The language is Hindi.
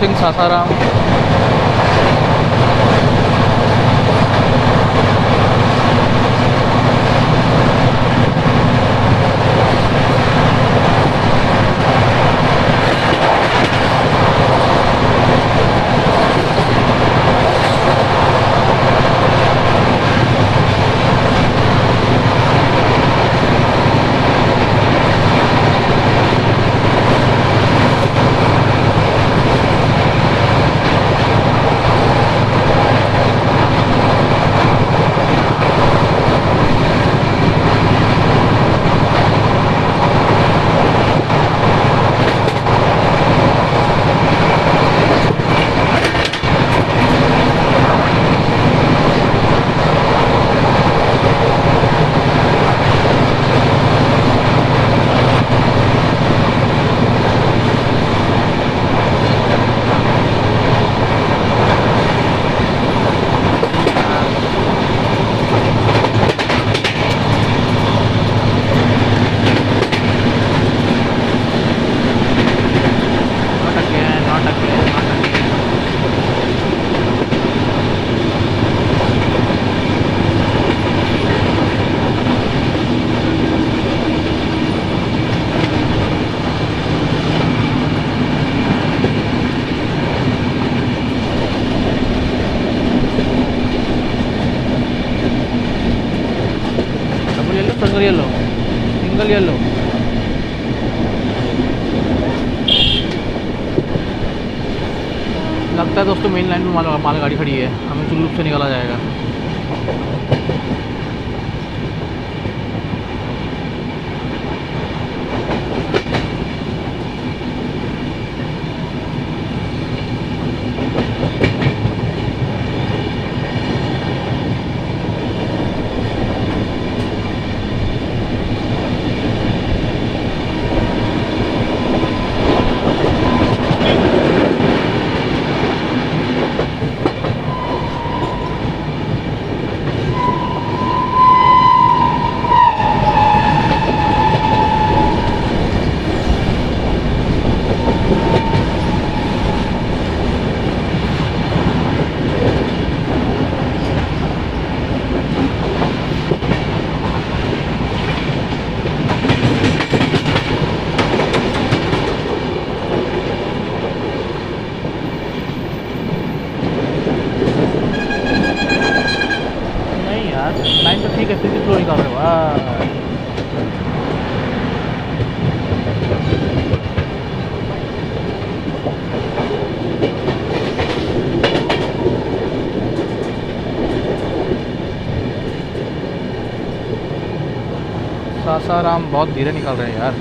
Singh Sasaram. Yellow, single yellow. Single yellow. लगता है दोस्तों मेन लाइन में माल गाड़ी खड़ी है। हमें चुल्लू से निकाला जाएगा। लाइन तो ठीक है फिर भी स्लो निकाल रहे हो सासाराम बहुत धीरे निकाल रहे हैं यार।